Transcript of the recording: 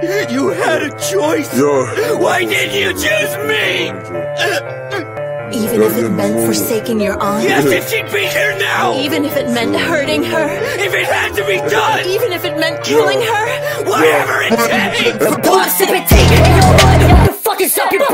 You had a choice. You're. Why did you choose me? Even if it meant forsaking your aunt. Yes, if she'd be here now. Even if it meant hurting her. If it had to be done. Even if it meant killing her. Whatever it takes. The boss if it up your.